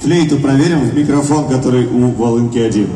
Флейту проверим в микрофон, который у волынки один.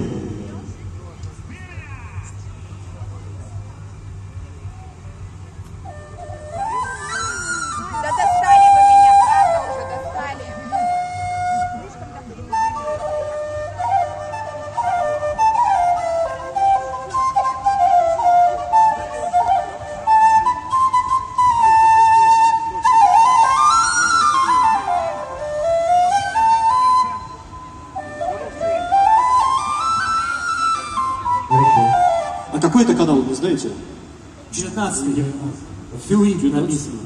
А какой это канал, не знаете? 19 В Филиппе написано.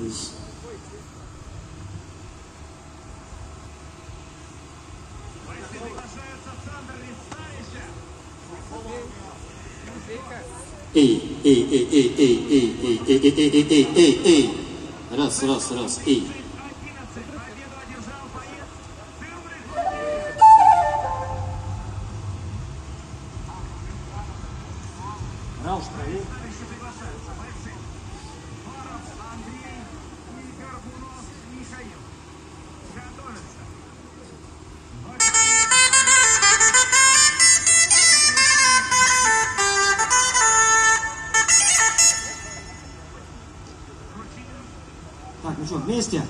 Эй, эй, эй, эй, эй, эй, эй, эй, эй, эй, эй, эй, эй, эй. Раз, раз, раз, эй. Да, уж. Так, ну что, вместе?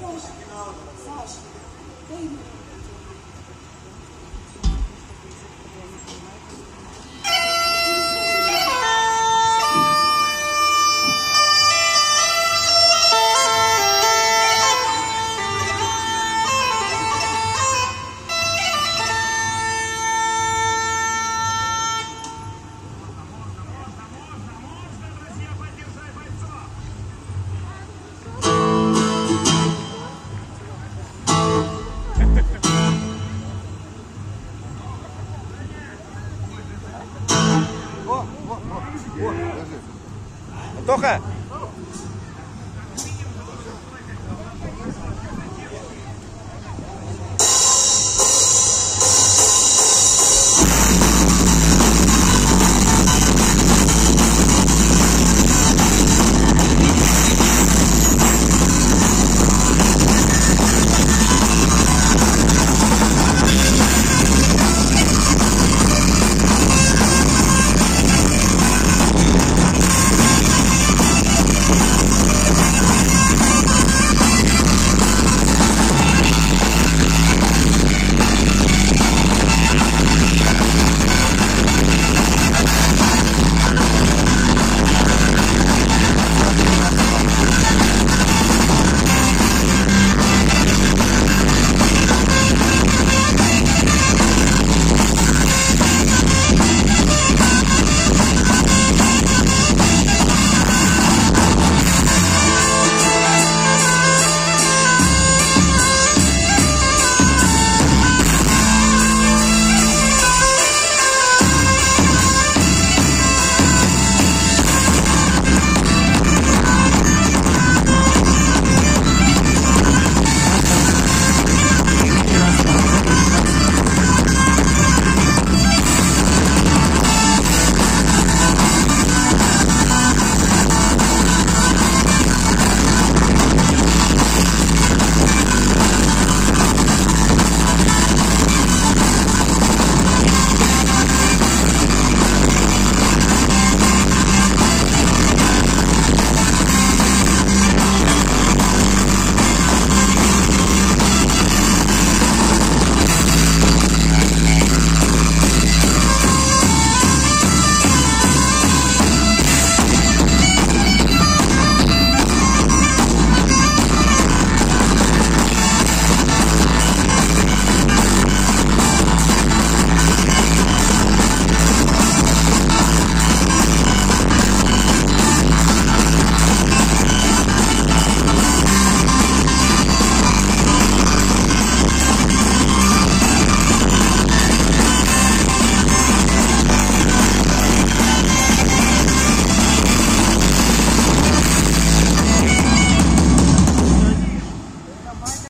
Саш, Саш, Trochę.